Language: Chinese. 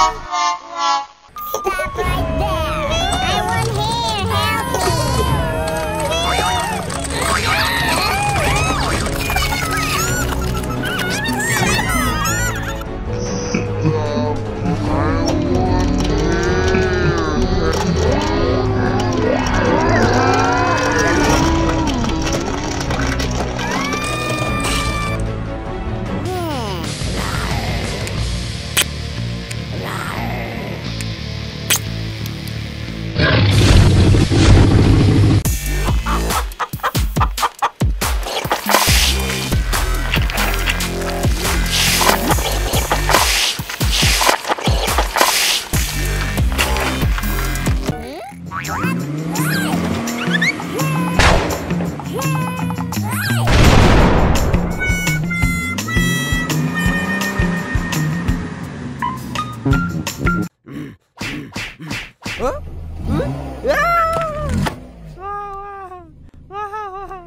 Oh! 嗯嗯啊！哇哇哇哇！